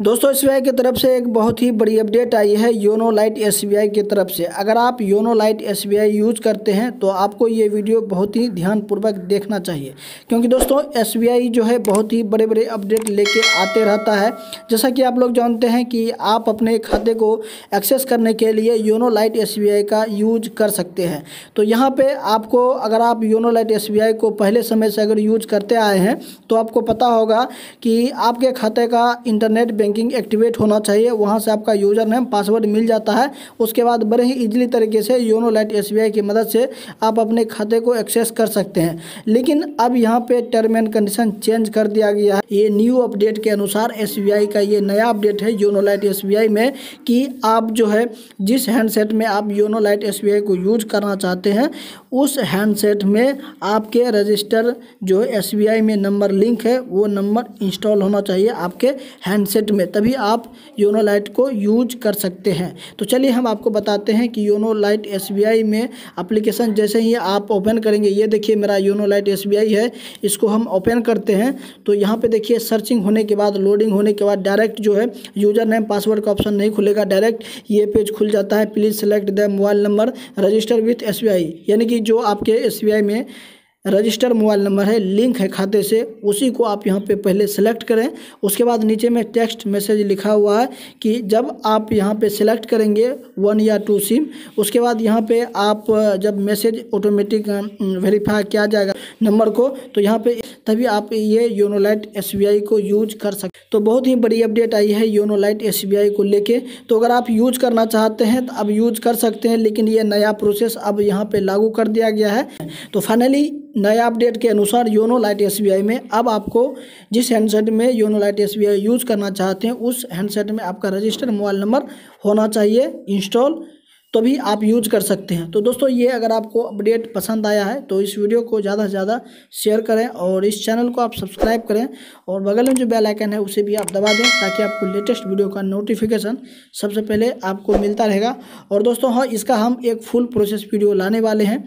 दोस्तों एस की तरफ़ से एक बहुत ही बड़ी अपडेट आई है योनो लाइट एस की तरफ़ से। अगर आप योनो लाइट एस यूज़ करते हैं तो आपको ये वीडियो बहुत ही ध्यानपूर्वक देखना चाहिए। क्योंकि दोस्तों एसबीआई जो है बहुत ही बड़े बड़े अपडेट लेके आते रहता है। जैसा कि आप लोग जानते हैं कि आप अपने खाते को एक्सेस करने के लिए योनो लाइट एस का यूज़ कर सकते हैं। तो यहाँ पर आपको, अगर आप योनो लाइट एस को पहले समय से अगर यूज़ करते आए हैं तो आपको पता होगा कि आपके खाते का इंटरनेट बैंक बैंकिंग एक्टिवेट होना चाहिए। वहाँ से आपका यूज़र नेम पासवर्ड मिल जाता है। उसके बाद बड़े ही इजीली तरीके से योनो लाइट एस की मदद से आप अपने खाते को एक्सेस कर सकते हैं। लेकिन अब यहाँ पे टर्म एंड कंडीशन चेंज कर दिया गया है। ये न्यू अपडेट के अनुसार एस का ये नया अपडेट है योनो लाइट एस में कि आप जो है, जिस हैंडसेट में आप योनो लाइट एस को यूज़ करना चाहते हैं उस हैंडसेट में आपके रजिस्टर जो एसबीआई में नंबर लिंक है, वो नंबर इंस्टॉल होना चाहिए आपके हैंडसेट में, तभी आप योनो लाइट को यूज़ कर सकते हैं। तो चलिए हम आपको बताते हैं कि योनो लाइट एस में अप्लीकेशन जैसे ही आप ओपन करेंगे, ये देखिए मेरा योनो लाइट एस है, इसको हम ओपन करते हैं। तो यहाँ पर देखिए सर्चिंग होने के बाद, लोडिंग होने के बाद डायरेक्ट जो है यूज़र नेम, पासवर्ड का ऑप्शन नहीं खुलेगा, डायरेक्ट ये पेज खुल जाता है। Please select the mobile number, register with S यानी कि जो आपके एस में रजिस्टर मोबाइल नंबर है लिंक है खाते से, उसी को आप यहाँ पे पहले सेलेक्ट करें। उसके बाद नीचे में टेक्स्ट मैसेज लिखा हुआ है कि जब आप यहाँ पे सेलेक्ट करेंगे वन या टू सिम उसके बाद यहाँ पे आप जब मैसेज ऑटोमेटिक वेरीफाई किया जाएगा नंबर को तो यहाँ पे तभी आप ये योनो लाइट एस को यूज़ कर सकते तो बहुत ही बड़ी अपडेट आई है योनो लाइट एस को लेके। तो अगर आप यूज़ करना चाहते हैं तो अब यूज़ कर सकते हैं, लेकिन ये नया प्रोसेस अब यहाँ पे लागू कर दिया गया है। तो फाइनली नया अपडेट के अनुसार योनो लाइट एस में अब आपको जिस हैंडसेट में योनो लाइट एस यूज़ करना चाहते हैं, उस हैंडसेट में आपका रजिस्टर्ड मोबाइल नंबर होना चाहिए, इंस्टॉल तभी भी आप यूज़ कर सकते हैं। तो दोस्तों, ये अगर आपको अपडेट पसंद आया है तो इस वीडियो को ज़्यादा से ज़्यादा शेयर करें और इस चैनल को आप सब्सक्राइब करें और बगल में जो बेल आइकन है, उसे भी आप दबा दें ताकि आपको लेटेस्ट वीडियो का नोटिफिकेशन सबसे पहले आपको मिलता रहेगा। और दोस्तों हाँ इसका हम एक फुल प्रोसेस वीडियो लाने वाले हैं।